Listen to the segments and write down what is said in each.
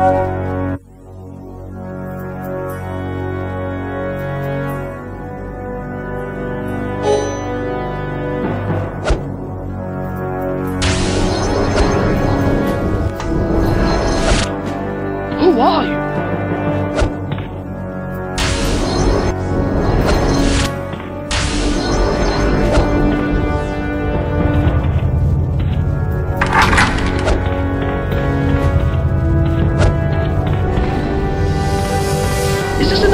Who are you?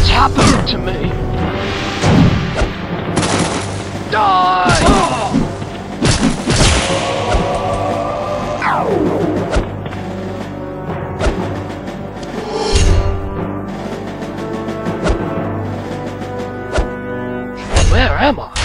What's happened to me? Die! Where am I?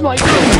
my!